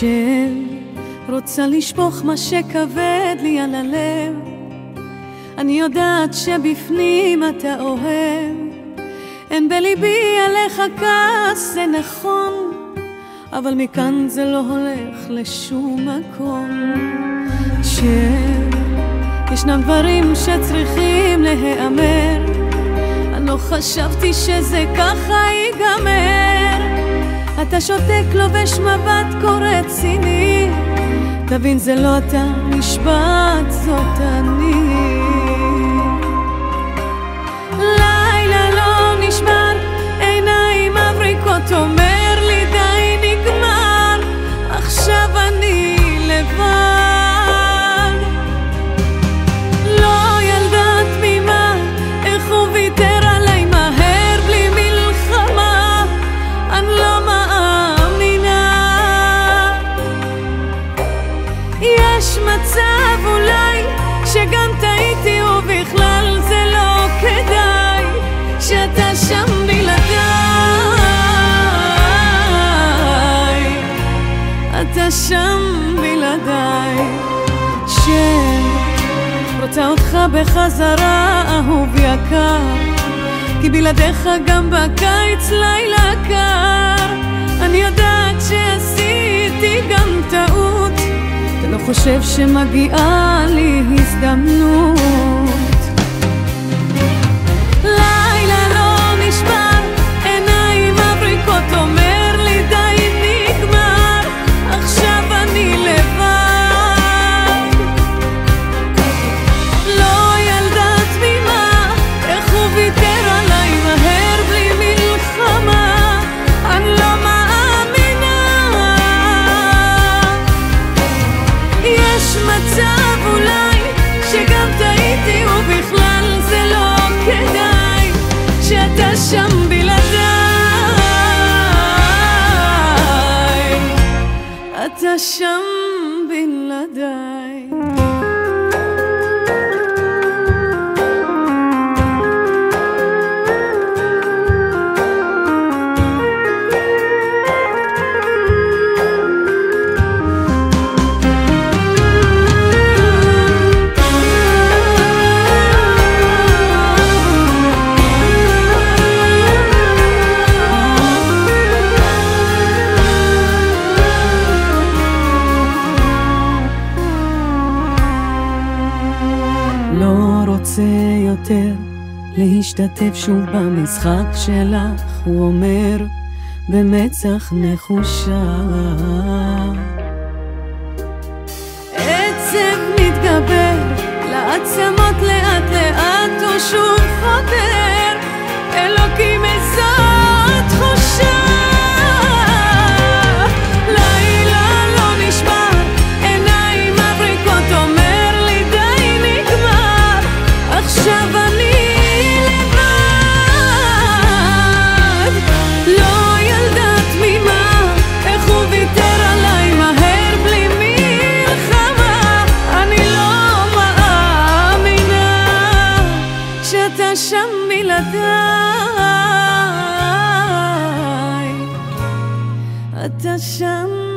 כשרוצה לשפוך מה שכבד לי על הלב, אני יודעת שבפנים אתה אוהב. אין בליבי עליך כעס, זה נכון, אבל מכאן זה לא הולך לשום מקום. כשישנם דברים שצריכים להיאמר, אני לא חשבתי שזה ככה ייגמר. אתה שותק, לובש מבט כה רציני, תבין זה לא אתה, נשבעת זאת אני. שם בלעדיי שרוצה אותך בחזרה אהוב יקר כי בלעדיך גם בקיץ לילה קר. אני יודעת שעשיתי גם טעות אתה לא חושב שמגיעה לי הזדמנות שאתה שם בלעדיי אתה שם בלעדיי לא רוצה יותר להשתתף שוב במשחק שלך, הוא אומר במצח נחושה. עצב מתגבר, לעצמות לאט לאט בלעדיי. אתה שם בלעדיי.